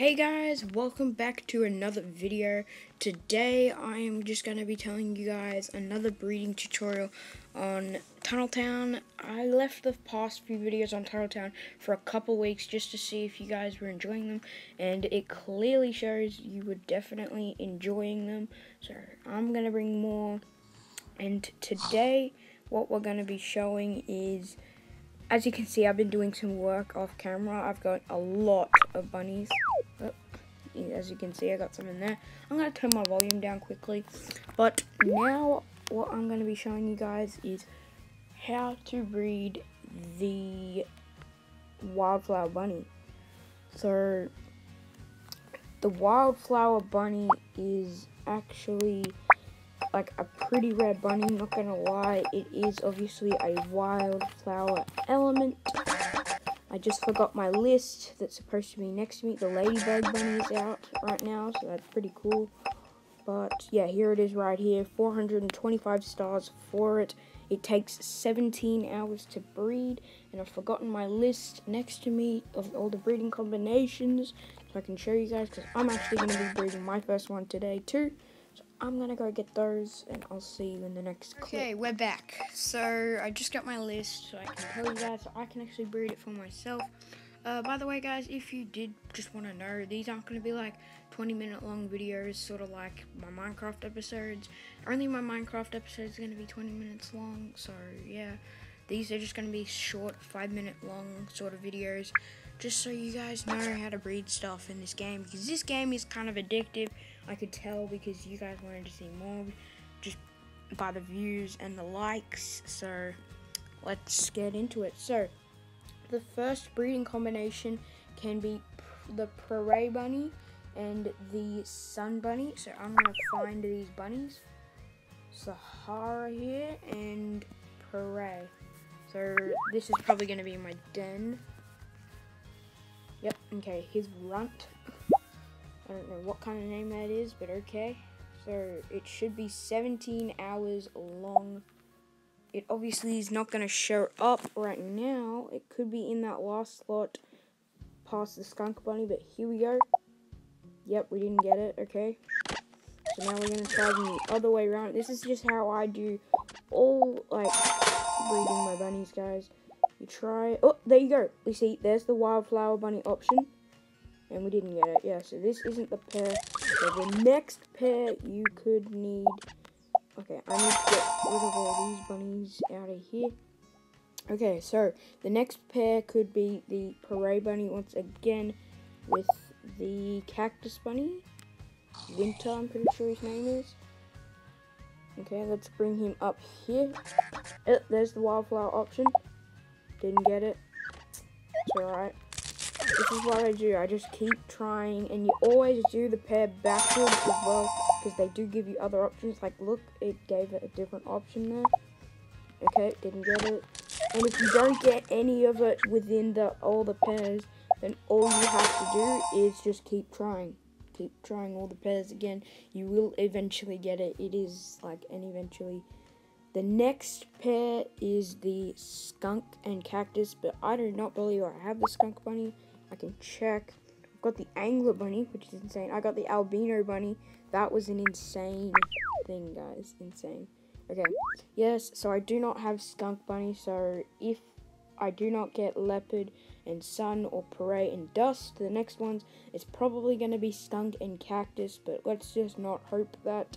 Hey guys, welcome back to another video. Today I am just going to be telling you guys another breeding tutorial on Tunnel Town. I left the past few videos on Tunnel Town for a couple weeks just to see if you guys were enjoying them and it clearly shows you were definitely enjoying them. So I'm going to bring more and today what we're going to be showing is as you can see, I've been doing some work off camera. I've got a lot of bunnies. Oh, as you can see, I got some in there. I'm going to turn my volume down quickly. But now, what I'm going to be showing you guys is how to breed the wildflower bunny. So, the wildflower bunny is actually like a pretty rare bunny, not gonna lie. It is obviously a wildflower element. I just forgot my list that's supposed to be next to me. The ladybug bunny is out right now, so that's pretty cool. But yeah, here it is right here. 425 stars for it. It takes 17 hours to breed, and I've forgotten my list next to me of all the breeding combinations, so I can show you guys, because I'm actually going to be breeding my first one today too. I'm gonna go get those and I'll see you in the next clip. Okay, we're back. So I just got my list so I can tell you guys so I can actually breed it for myself. Uh, by the way guys, if you did just want to know, these aren't going to be like 20 minute long videos, sort of like my Minecraft episodes. Only my Minecraft episodes are going to be 20 minutes long, so yeah. These are just going to be short, 5 minute long sort of videos, just so you guys know how to breed stuff in this game, because this game is kind of addictive. I could tell because you guys wanted to see more just by the views and the likes. So let's get into it. So the first breeding combination can be the prairie bunny and the sun bunny. So I'm gonna find these bunnies. Sahara here and prairie. So this is probably gonna be my den. Yep, okay, his runt I don't know what kind of name that is, but okay. So it should be 17 hours long. It obviously is not going to show up right now. It could be in that last slot past the skunk bunny, but here we go. Yep, we didn't get it, okay. So now we're going to try the other way around. This is just how I do all, like, breeding my bunnies, guys. You try, oh, there you go. You see, there's the wildflower bunny option and we didn't get it. Yeah, so this isn't the pair. So the next pair you could need... Okay, I need to get rid of all these bunnies out of here. Okay, so the next pair could be the Prairie Bunny once again with the Cactus Bunny. Winter, I'm pretty sure his name is. Okay, let's bring him up here. Oh, there's the Wildflower option. Didn't get it. It's alright. This is what I do. I just keep trying, and you always do the pair backwards as well, because they do give you other options. Like, look, it gave it a different option there. Okay, didn't get it. And if you don't get any of it within the all the pairs, then all you have to do is just keep trying. Keep trying all the pairs again. You will eventually get it. It is like an eventually. The next pair is the skunk and cactus, but I do not believe I have the skunk bunny. I can check. I've got the angler bunny, which is insane. I got the albino bunny. That was an insane thing, guys. Insane. Okay. Yes, so I do not have skunk bunny, so if I do not get leopard and sun or prairie and dust, the next ones is probably going to be skunk and cactus, but let's just not hope that.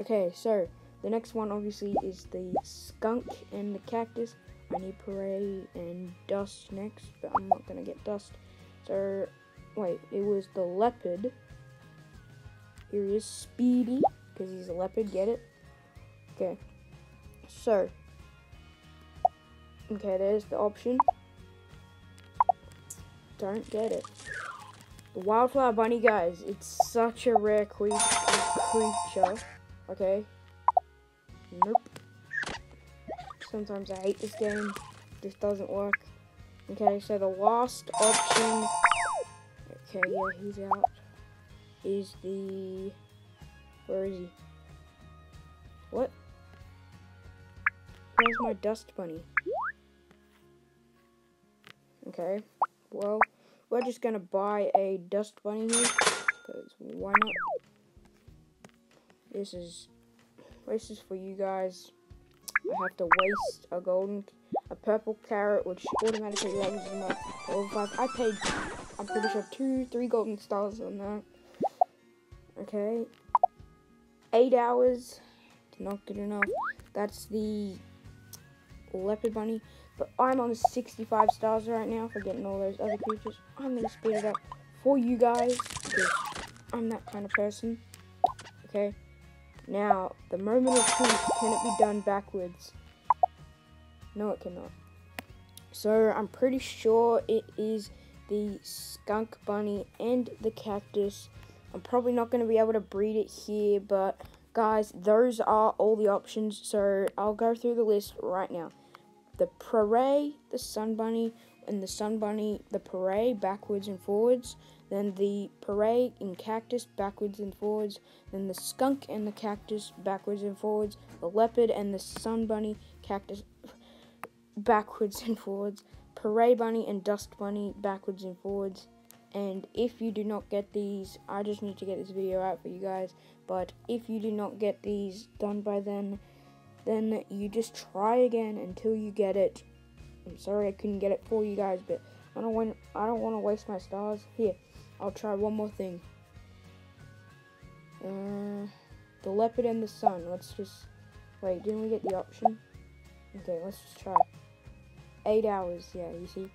Okay, so the next one obviously is the skunk and the cactus. I need prairie and dust next, but I'm not to get dust. So, wait, it was the leopard. Here is Speedy, because he's a leopard, get it? Okay. So, okay, there's the option. Don't get it. The Wildflower Bunny, guys, it's such a rare cre creature. Okay. Nope. Sometimes I hate this game. This doesn't work. Okay, so the last option, okay, yeah, he's out, is the, where is he? What? Where's my dust bunny? Okay, well, we're just gonna buy a dust bunny here, because why not? This is, is for you guys. I have to waste a golden, a purple carrot, which automatically levels them up level 5. I paid, I'm pretty sure, two, three golden stars on that. Okay. Eight hours, not good enough. That's the leopard bunny. But I'm on 65 stars right now for getting all those other creatures. I'm going to speed it up for you guys I'm that kind of person. Okay. Now, the moment of truth, can it be done backwards? No, it cannot. So, I'm pretty sure it is the skunk bunny and the cactus. I'm probably not going to be able to breed it here, but guys, those are all the options. So, I'll go through the list right now. The prairie, the sun bunny, and the sun bunny, the prairie backwards and forwards then the prairie and cactus backwards and forwards, then the skunk and the cactus backwards and forwards, the leopard and the sun bunny cactus backwards and forwards, prairie bunny and dust bunny backwards and forwards. And if you do not get these, I just need to get this video out for you guys. But if you do not get these done by then, then you just try again until you get it. I'm sorry I couldn't get it for you guys, but I don't want I don't want to waste my stars. Here, I'll try one more thing. Uh, the leopard and the sun. Let's just wait. Didn't we get the option? Okay, let's just try. Eight hours. Yeah, you see.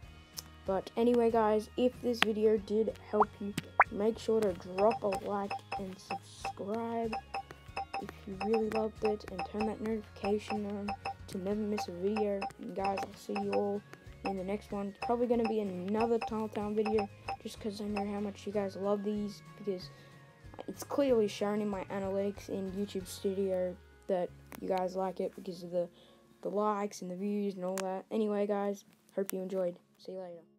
But anyway, guys, if this video did help you, make sure to drop a like and subscribe really loved it, and turn that notification on to never miss a video. And guys, I'll see you all in the next one. Probably going to be another Tunnel Town video just because I know how much you guys love these because it's clearly shown in my analytics in YouTube Studio that you guys like it because of the, the likes and the views and all that. Anyway, guys, hope you enjoyed. See you later.